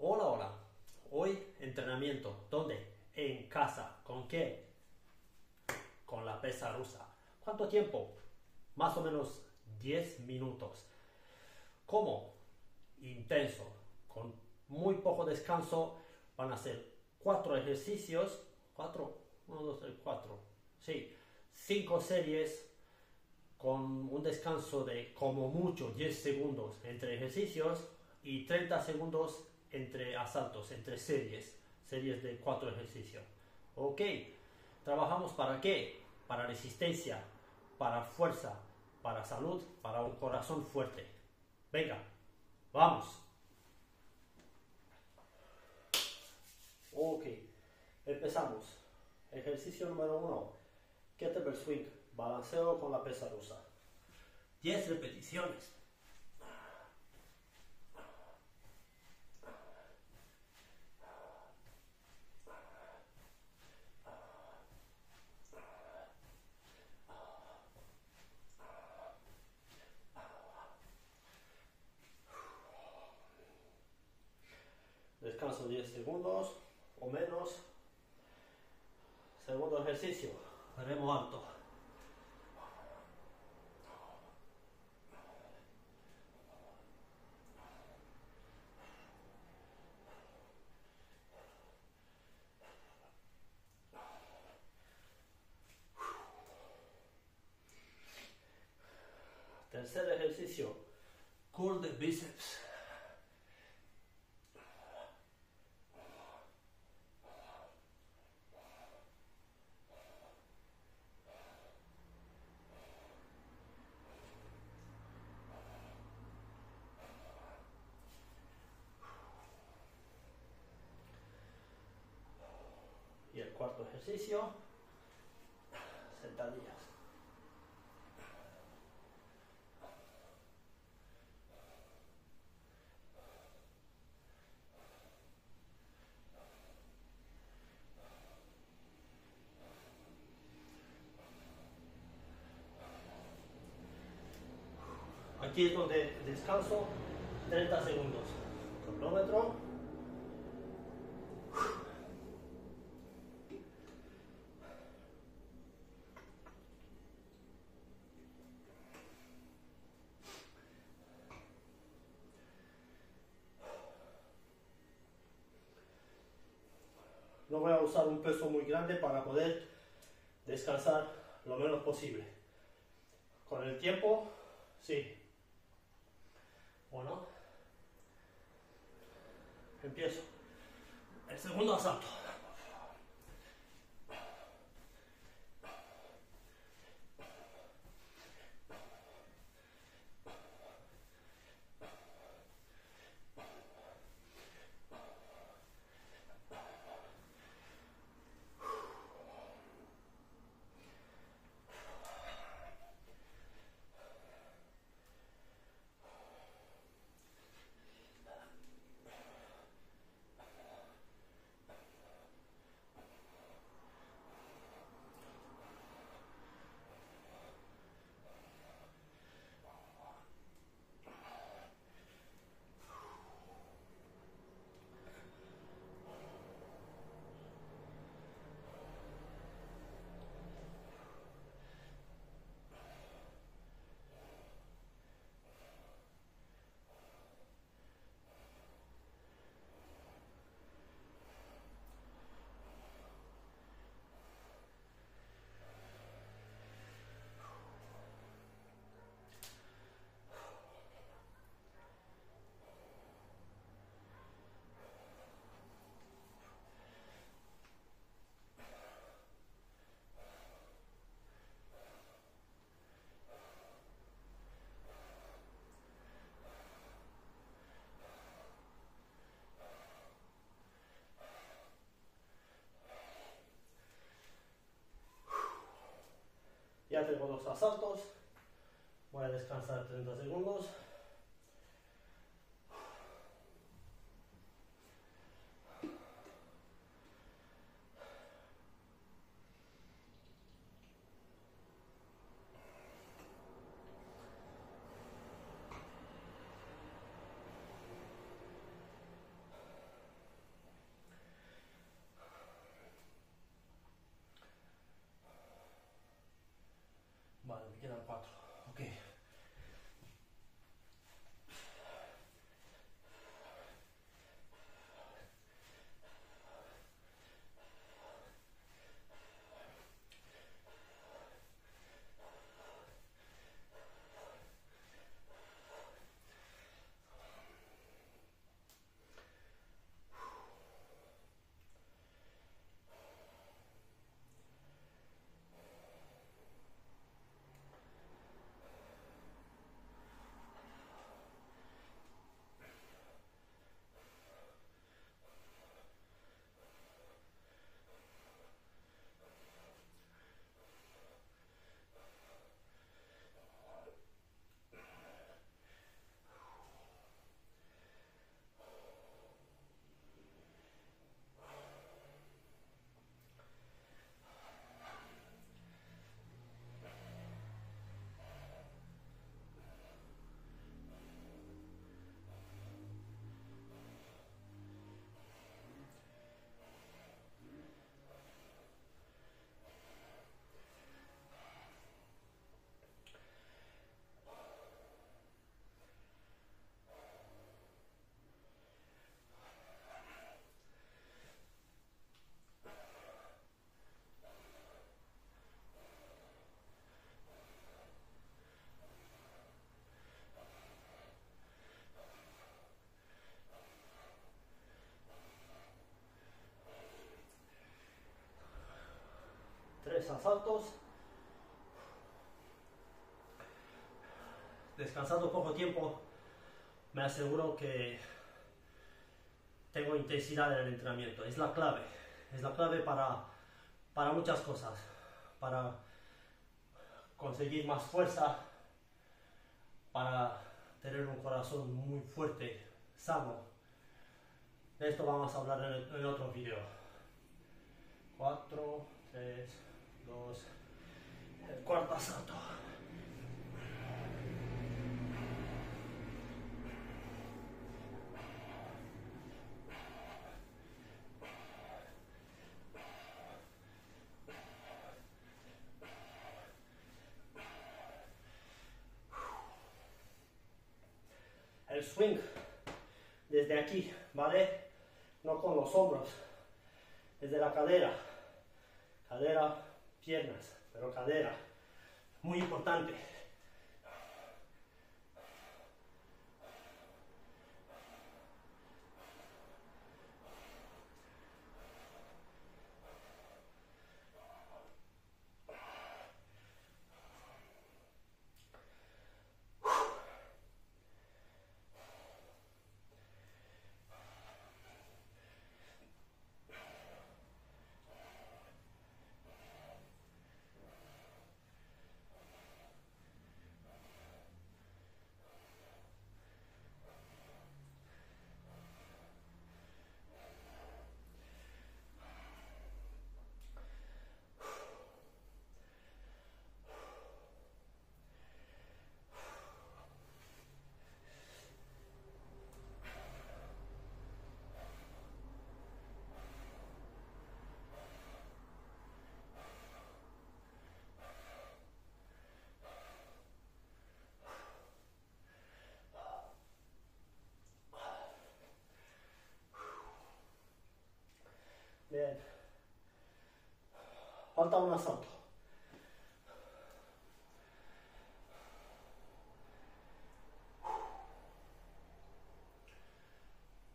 Hola, hola. Hoy entrenamiento. ¿Dónde? En casa. ¿Con qué? Con la pesa rusa. ¿Cuánto tiempo? Más o menos 10 minutos. ¿Cómo? Intenso. Con muy poco descanso van a ser cuatro ejercicios. ¿Cuatro? Uno, dos, tres, cuatro. Sí. Cinco series con un descanso de como mucho 10 segundos entre ejercicios y 30 segundos entre asaltos, entre series, series de cuatro ejercicios. Ok, trabajamos para qué? Para resistencia, para fuerza, para salud, para un corazón fuerte. Venga, vamos. Ok, empezamos. Ejercicio número uno, kettlebell swing, balanceo con la pesa rusa. 10 repeticiones. Descanso 10 segundos o menos. Segundo ejercicio, remo alto. Tercer ejercicio, curl de bíceps. Y el cuarto ejercicio, sentadillas. Aquí es donde descanso 30 segundos. Cronómetro. No voy a usar un peso muy grande para poder descansar lo menos posible. Con el tiempo, sí. Bueno, empiezo. El segundo asalto. Ya tengo los asaltos. Voy a descansar 30 segundos. Asaltos. Descansando poco tiempo, me aseguro que tengo intensidad en el entrenamiento. Es la clave. Es la clave para, para muchas cosas. Para conseguir más fuerza, para tener un corazón muy fuerte, sano. De esto vamos a hablar en, en otro video. 4, 3, 2, el cuarto asalto. El swing desde aquí, ¿vale? No con los hombros, desde la cadera, cadera, piernas, pero cadera, muy importante. Bien. Falta un asalto.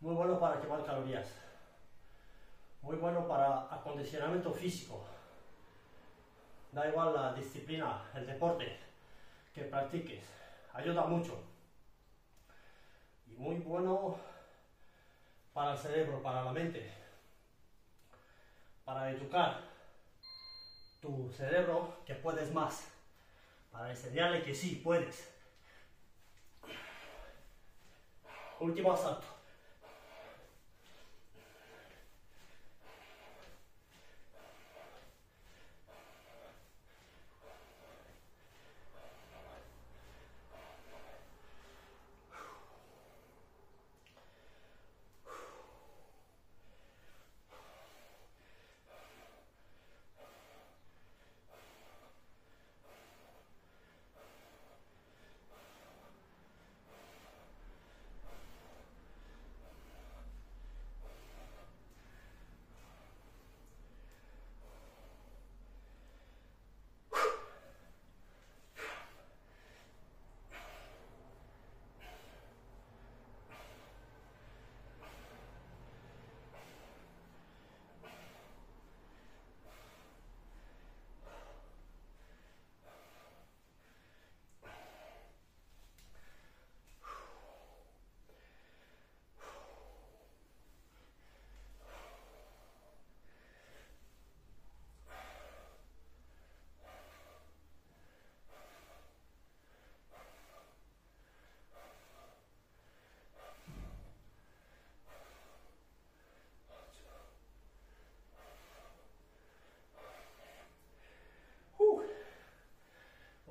Muy bueno para quemar calorías. Muy bueno para acondicionamiento físico. Da igual la disciplina, el deporte que practiques. Ayuda mucho. Y muy bueno para el cerebro, para la mente para educar tu cerebro que puedes más, para enseñarle que sí puedes. Último asalto.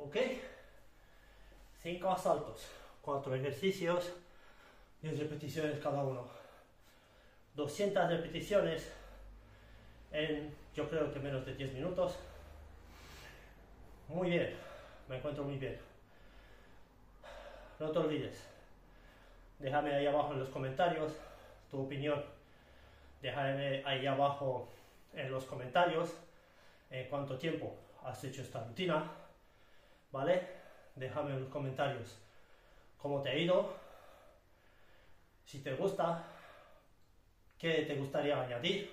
¿Ok? 5 asaltos, 4 ejercicios, 10 repeticiones cada uno. 200 repeticiones en yo creo que menos de 10 minutos. Muy bien, me encuentro muy bien. No te olvides, déjame ahí abajo en los comentarios tu opinión. Déjame ahí abajo en los comentarios en cuánto tiempo has hecho esta rutina ¿vale? Déjame en los comentarios cómo te ha ido, si te gusta, qué te gustaría añadir.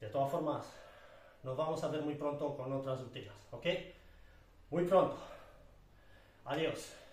De todas formas, Nos vamos a ver muy pronto con otras rutinas, ¿ok? Muy pronto. Adiós.